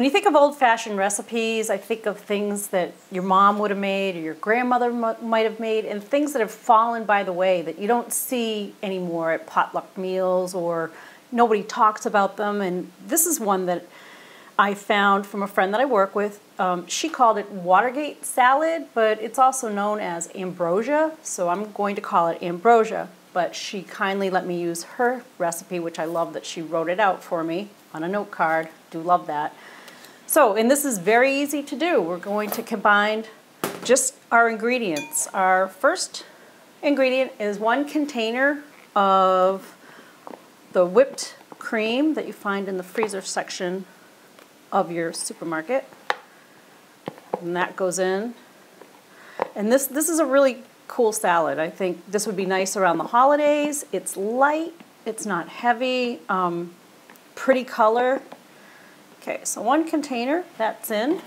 when you think of old-fashioned recipes, I think of things that your mom would have made or your grandmother might have made, and things that have fallen by the way that you don't see anymore at potluck meals or nobody talks about them. And this is one that I found from a friend that I work with. Um, she called it Watergate salad, but it's also known as ambrosia, so I'm going to call it ambrosia. But she kindly let me use her recipe, which I love that she wrote it out for me on a note card. Do love that. So, and this is very easy to do. We're going to combine just our ingredients. Our first ingredient is one container of the whipped cream that you find in the freezer section of your supermarket. And that goes in. And this, this is a really cool salad. I think this would be nice around the holidays. It's light, it's not heavy, um, pretty color. Okay, so one container, that's in.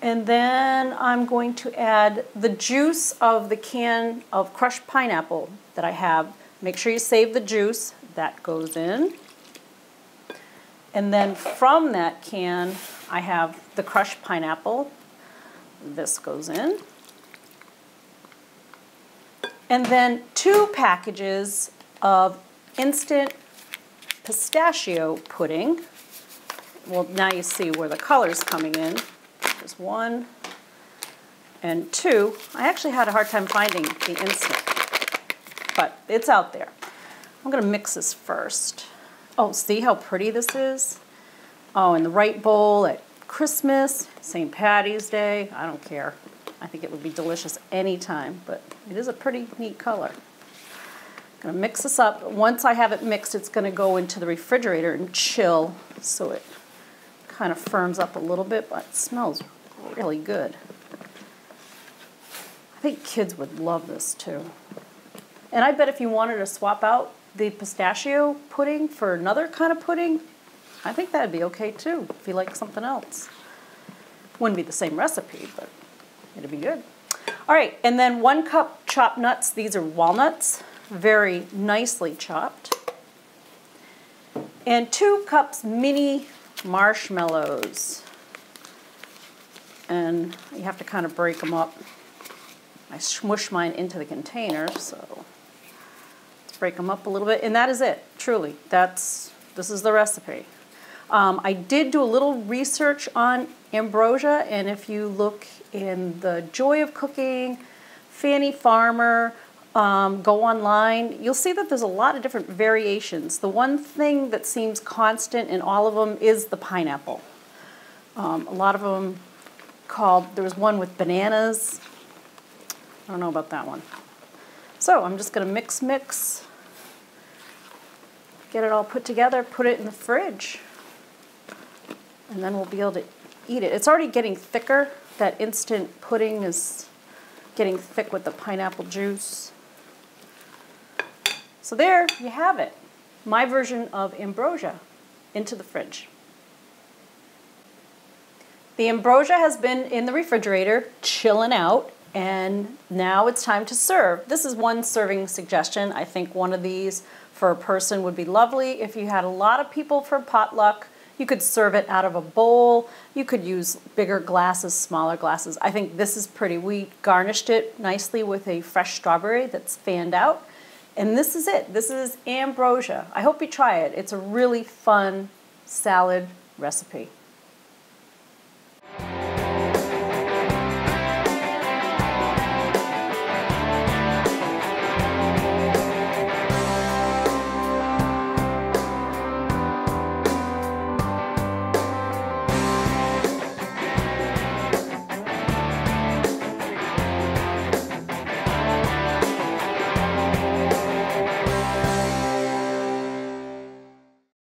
And then I'm going to add the juice of the can of crushed pineapple that I have. Make sure you save the juice. That goes in. And then from that can, I have the crushed pineapple. This goes in. And then two packages of instant pistachio pudding well, now you see where the color's coming in. There's one and two. I actually had a hard time finding the instant, but it's out there. I'm gonna mix this first. Oh, see how pretty this is? Oh, in the right bowl at Christmas, St. Patty's Day, I don't care. I think it would be delicious anytime, but it is a pretty neat color. I'm gonna mix this up. Once I have it mixed, it's gonna go into the refrigerator and chill so it kind of firms up a little bit, but it smells really good. I think kids would love this too. And I bet if you wanted to swap out the pistachio pudding for another kind of pudding, I think that'd be okay too, if you like something else. Wouldn't be the same recipe, but it'd be good. All right, and then one cup chopped nuts. These are walnuts, very nicely chopped. And two cups mini marshmallows. And you have to kind of break them up. I smush mine into the container, so let's break them up a little bit. And that is it, truly. That's, this is the recipe. Um, I did do a little research on ambrosia, and if you look in the Joy of Cooking, Fannie Farmer, um, go online, you'll see that there's a lot of different variations. The one thing that seems constant in all of them is the pineapple. Um, a lot of them called, there was one with bananas. I don't know about that one. So I'm just going to mix, mix, get it all put together, put it in the fridge, and then we'll be able to eat it. It's already getting thicker. That instant pudding is getting thick with the pineapple juice. So there you have it, my version of ambrosia into the fridge. The ambrosia has been in the refrigerator chilling out and now it's time to serve. This is one serving suggestion. I think one of these for a person would be lovely. If you had a lot of people for potluck, you could serve it out of a bowl. You could use bigger glasses, smaller glasses. I think this is pretty. We garnished it nicely with a fresh strawberry that's fanned out. And this is it. This is ambrosia. I hope you try it. It's a really fun salad recipe.